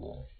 yeah.